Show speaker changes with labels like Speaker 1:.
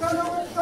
Speaker 1: 大丈夫。